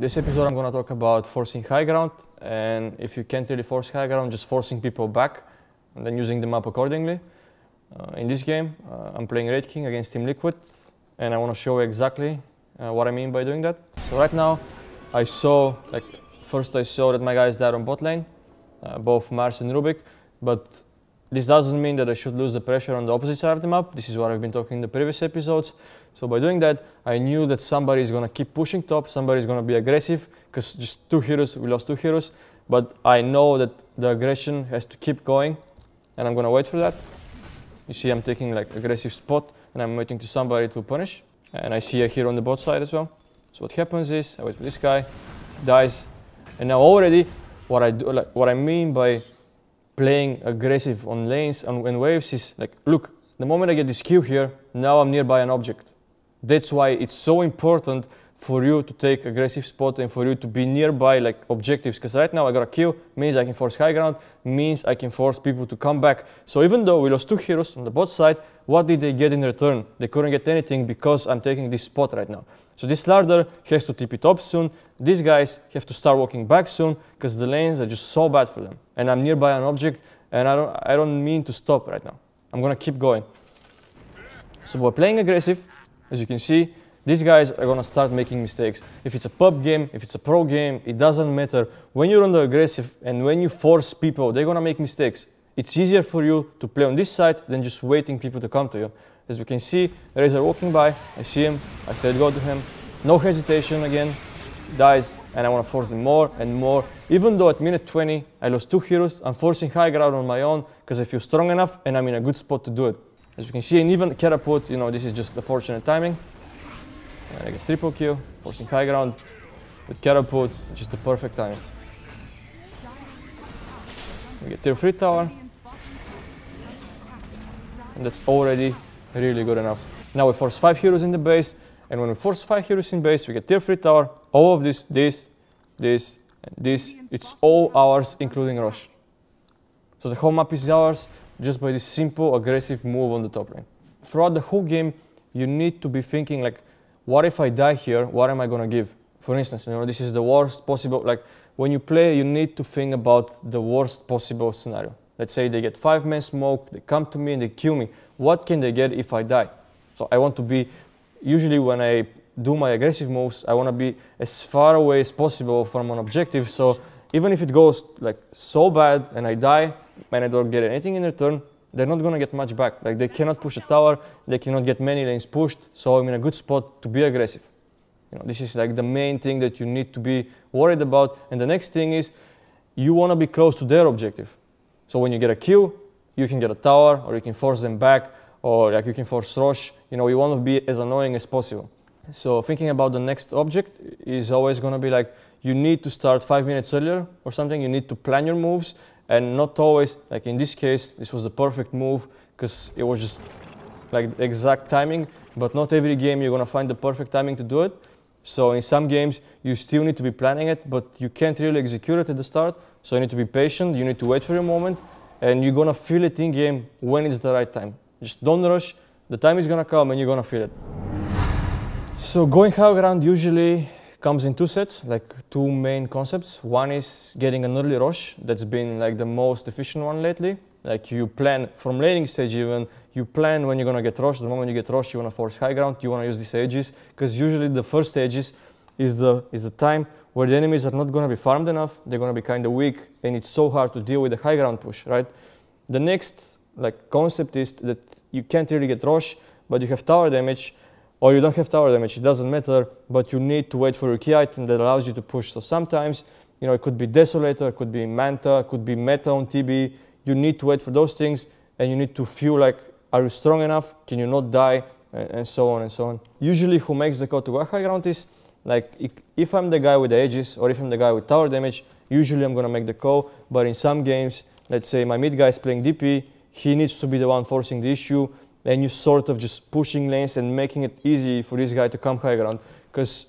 This episode I'm gonna talk about forcing high ground and if you can't really force high ground, just forcing people back and then using the map accordingly. Uh, in this game, uh, I'm playing Wraith King against Team Liquid and I wanna show you exactly uh, what I mean by doing that. So right now, I saw, like, first I saw that my guys died on bot lane, uh, both Mars and Rubik, but this doesn't mean that I should lose the pressure on the opposite side of the map. This is what I've been talking in the previous episodes. So by doing that, I knew that somebody is going to keep pushing top, somebody is going to be aggressive, because just two heroes, we lost two heroes. But I know that the aggression has to keep going, and I'm going to wait for that. You see I'm taking like aggressive spot, and I'm waiting to somebody to punish. And I see a hero on the bot side as well. So what happens is, I wait for this guy, dies, and now already, what I do, like, what I mean by playing aggressive on lanes and, and waves is like, look, the moment I get this Q here, now I'm nearby an object. That's why it's so important for you to take aggressive spot and for you to be nearby like objectives. Because right now I got a kill, means I can force high ground, means I can force people to come back. So even though we lost two heroes on the bot side, what did they get in return? They couldn't get anything because I'm taking this spot right now. So this larder has to tip it up soon. These guys have to start walking back soon because the lanes are just so bad for them. And I'm nearby an object and I don't, I don't mean to stop right now. I'm gonna keep going. So by playing aggressive, as you can see, these guys are gonna start making mistakes. If it's a pub game, if it's a pro game, it doesn't matter. When you're on the aggressive and when you force people, they're gonna make mistakes. It's easier for you to play on this side than just waiting people to come to you. As we can see, Razor walking by, I see him, I said go to him, no hesitation again, dies, and I want to force him more and more. Even though at minute 20 I lost two heroes, I'm forcing high ground on my own because I feel strong enough and I'm in a good spot to do it. As you can see, and even Catapult, you know, this is just the fortunate timing. And I get triple kill, forcing high ground with Catapult, just the perfect timing. We get tier 3 tower, and that's already really good enough. Now we force 5 heroes in the base, and when we force 5 heroes in base, we get tier 3 tower, all of this, this, this, this, it's all ours, including Rosh. So the whole map is ours, just by this simple, aggressive move on the top lane. Throughout the whole game, you need to be thinking like, what if I die here, what am I gonna give? For instance, you know, this is the worst possible, like, when you play, you need to think about the worst possible scenario. Let's say they get five men smoke, they come to me and they kill me what can they get if I die? So I want to be, usually when I do my aggressive moves, I want to be as far away as possible from an objective. So even if it goes like so bad and I die and I don't get anything in return, they're not going to get much back. Like they cannot push a tower, they cannot get many lanes pushed. So I'm in a good spot to be aggressive. You know, this is like the main thing that you need to be worried about. And the next thing is you want to be close to their objective. So when you get a kill, you can get a tower or you can force them back or like you can force Rosh. You know, you want to be as annoying as possible. So thinking about the next object is always going to be like you need to start five minutes earlier or something. You need to plan your moves and not always like in this case this was the perfect move because it was just like exact timing. But not every game you're going to find the perfect timing to do it. So in some games you still need to be planning it, but you can't really execute it at the start. So you need to be patient. You need to wait for your moment and you're gonna feel it in game when it's the right time. Just don't rush. The time is gonna come and you're gonna feel it. So going high ground usually comes in two sets, like two main concepts. One is getting an early Rosh. That's been like the most efficient one lately. Like you plan from laning stage even, you plan when you're gonna get rushed. The moment you get rushed, you wanna force high ground, you wanna use these Aegis, because usually the first stages is the, is the time where the enemies are not going to be farmed enough, they're going to be kind of weak, and it's so hard to deal with the high ground push, right? The next like concept is that you can't really get Rosh, but you have tower damage, or you don't have tower damage, it doesn't matter, but you need to wait for your key item that allows you to push. So sometimes, you know, it could be Desolator, it could be Manta, it could be Meta on TB. You need to wait for those things, and you need to feel like, are you strong enough? Can you not die? And, and so on and so on. Usually who makes the call to go high ground is like if I'm the guy with the Aegis or if I'm the guy with tower damage, usually I'm gonna make the call. But in some games, let's say my mid guy is playing DP, he needs to be the one forcing the issue, and you sort of just pushing lanes and making it easy for this guy to come high ground. Because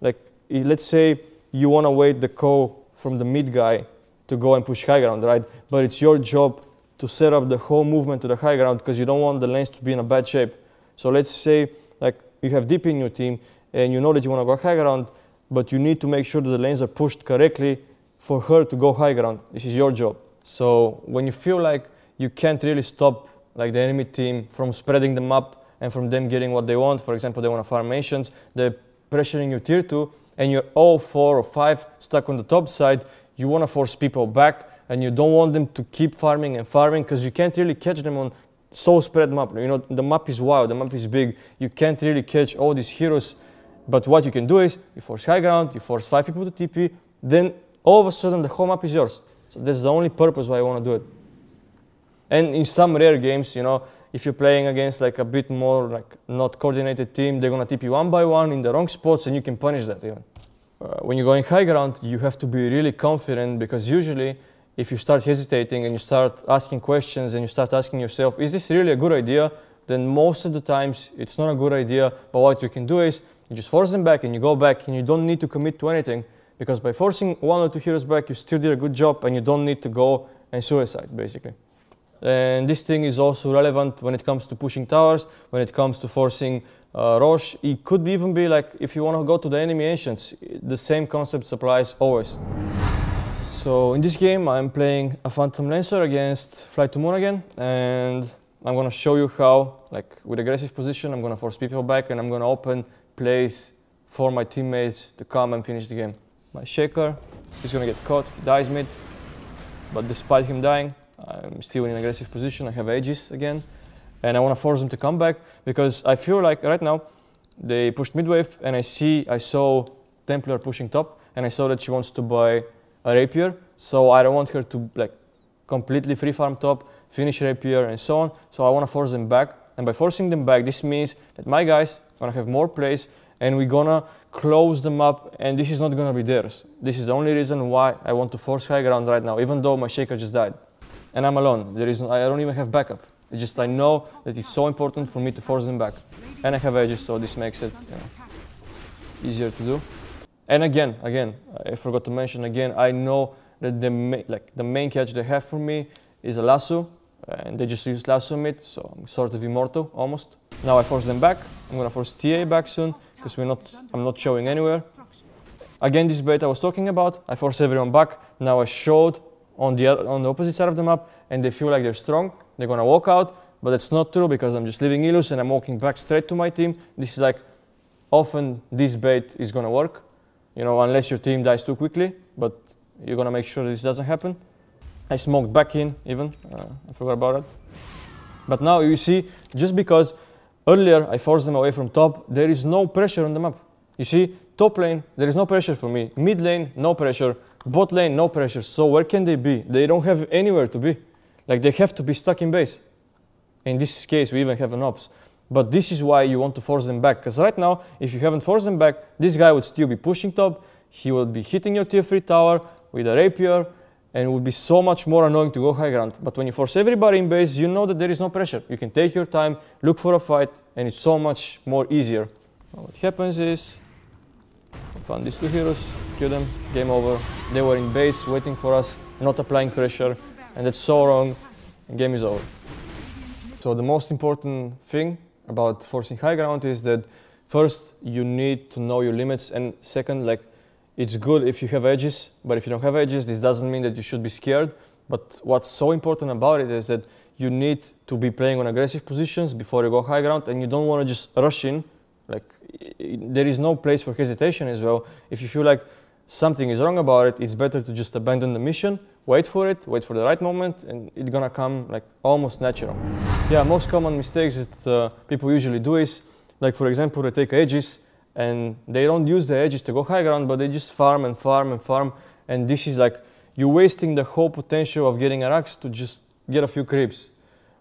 like let's say you wanna wait the call from the mid guy to go and push high ground, right? But it's your job to set up the whole movement to the high ground because you don't want the lanes to be in a bad shape. So let's say like you have DP in your team and you know that you want to go high ground, but you need to make sure that the lanes are pushed correctly for her to go high ground. This is your job. So when you feel like you can't really stop like the enemy team from spreading them up and from them getting what they want, for example, they want to farm nations, they're pressuring you tier 2, and you're all 4 or 5 stuck on the top side, you want to force people back and you don't want them to keep farming and farming because you can't really catch them on so spread map. You know, the map is wild, the map is big. You can't really catch all these heroes. But what you can do is you force high ground, you force five people to TP, then all of a sudden the whole map is yours. So that's the only purpose why I want to do it. And in some rare games, you know, if you're playing against like a bit more like not coordinated team, they're gonna TP you one by one in the wrong spots and you can punish that even. Uh, when you're going high ground, you have to be really confident because usually if you start hesitating and you start asking questions and you start asking yourself, is this really a good idea? Then most of the times it's not a good idea. But what you can do is you just force them back and you go back and you don't need to commit to anything because by forcing one or two heroes back, you still did a good job and you don't need to go and suicide basically. And this thing is also relevant when it comes to pushing towers, when it comes to forcing uh, Rosh. It could even be like if you want to go to the enemy ancients, the same concept applies always. So in this game, I'm playing a Phantom Lancer against Flight to Moon again, and I'm gonna show you how, like with aggressive position, I'm gonna force people back and I'm gonna open plays for my teammates to come and finish the game. My Shaker is gonna get caught, he dies mid, but despite him dying, I'm still in aggressive position, I have Aegis again, and I wanna force them to come back because I feel like right now, they pushed mid wave and I see, I saw Templar pushing top, and I saw that she wants to buy rapier. So I don't want her to like completely free farm top, finish rapier and so on. So I want to force them back. And by forcing them back, this means that my guys gonna have more plays and we're gonna close them up and this is not gonna be theirs. This is the only reason why I want to force high ground right now, even though my shaker just died. And I'm alone. There is I don't even have backup. It's just I know that it's so important for me to force them back. And I have Aegis, so this makes it you know, easier to do. And again, again, I forgot to mention again, I know that the, like, the main catch they have for me is a lasso, uh, and they just use lasso mid, so I'm sort of immortal, almost. Now I force them back. I'm gonna force TA back soon, because we're not, I'm not showing anywhere. Again, this bait I was talking about, I force everyone back. Now I showed on the, on the opposite side of the map, and they feel like they're strong. They're gonna walk out, but that's not true because I'm just leaving Illus and I'm walking back straight to my team. This is like, often this bait is gonna work you know, unless your team dies too quickly, but you're gonna make sure this doesn't happen. I smoked back in even, uh, I forgot about it. But now you see, just because earlier I forced them away from top, there is no pressure on the map. You see, top lane, there is no pressure for me. Mid lane, no pressure. Bot lane, no pressure. So where can they be? They don't have anywhere to be. Like they have to be stuck in base. In this case, we even have an ops. But this is why you want to force them back. Because right now, if you haven't forced them back, this guy would still be pushing top. He would be hitting your tier 3 tower with a rapier. And it would be so much more annoying to go high ground. But when you force everybody in base, you know that there is no pressure. You can take your time, look for a fight, and it's so much more easier. What happens is, I found these two heroes, kill them, game over. They were in base waiting for us, not applying pressure, and that's so wrong, and game is over. So the most important thing about forcing high ground is that first you need to know your limits and second like it's good if you have Aegis but if you don't have Aegis this doesn't mean that you should be scared. But what's so important about it is that you need to be playing on aggressive positions before you go high ground and you don't want to just rush in like there is no place for hesitation as well. If you feel like something is wrong about it it's better to just abandon the mission wait for it, wait for the right moment, and it's gonna come like almost natural. Yeah, most common mistakes that uh, people usually do is, like for example, they take Aegis and they don't use the Aegis to go high ground, but they just farm and farm and farm, and this is like you're wasting the whole potential of getting an axe to just get a few creeps.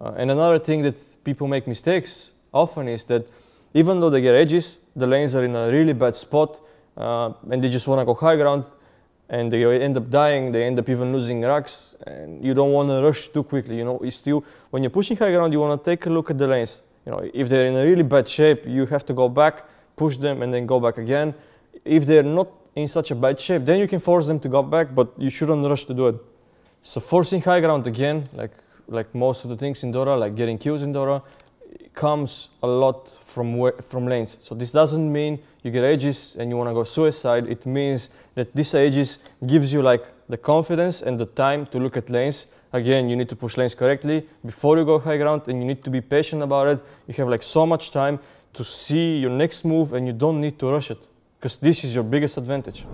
Uh, and another thing that people make mistakes often is that even though they get Aegis, the lanes are in a really bad spot, uh, and they just want to go high ground, and they end up dying, they end up even losing racks, and you don't want to rush too quickly. You know, you still, when you're pushing high ground, you want to take a look at the lanes. You know, if they're in a really bad shape, you have to go back, push them, and then go back again. If they're not in such a bad shape, then you can force them to go back, but you shouldn't rush to do it. So forcing high ground again, like like most of the things in Dota, like getting kills in Dota, comes a lot from from lanes. So this doesn't mean you get Aegis and you want to go suicide. It means that this Aegis gives you like the confidence and the time to look at lanes. Again, you need to push lanes correctly before you go high ground and you need to be patient about it. You have like so much time to see your next move and you don't need to rush it because this is your biggest advantage.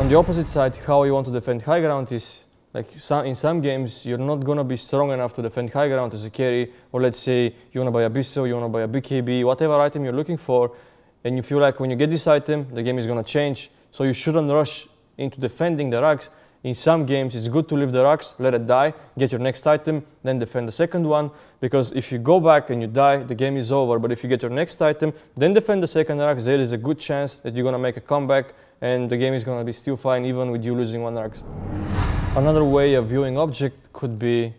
On the opposite side, how you want to defend high ground is like some, in some games, you're not going to be strong enough to defend high ground as a carry, or let's say you want to buy a Bisso, you want to buy a BKB, whatever item you're looking for, and you feel like when you get this item, the game is going to change, so you shouldn't rush into defending the rugs. In some games, it's good to leave the rugs, let it die, get your next item, then defend the second one, because if you go back and you die, the game is over. But if you get your next item, then defend the second rug, there is a good chance that you're going to make a comeback, and the game is going to be still fine, even with you losing one rug. Another way of viewing object could be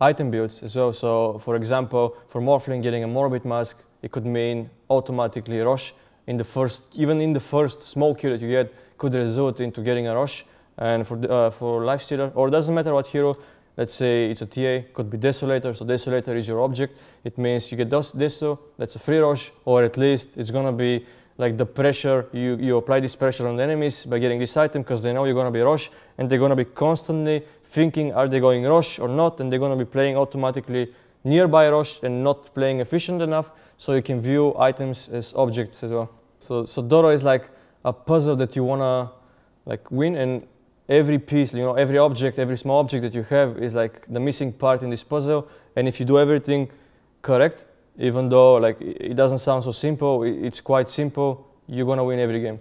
item builds as well. So for example, for Morphling getting a Morbid Mask, it could mean automatically rush in the first, even in the first small kill that you get could result into getting a Rosh. And for, the, uh, for Lifestealer, or doesn't matter what hero, let's say it's a TA, could be Desolator, so Desolator is your object. It means you get Deso, that's a free Rosh, or at least it's gonna be like the pressure, you, you apply this pressure on the enemies by getting this item because they know you're going to be rush and they're going to be constantly thinking are they going rush or not and they're going to be playing automatically nearby Rosh and not playing efficient enough so you can view items as objects as well. So, so Dota is like a puzzle that you want to like win and every piece, you know, every object, every small object that you have is like the missing part in this puzzle and if you do everything correct, even though like it doesn't sound so simple, it's quite simple. You're gonna win every game.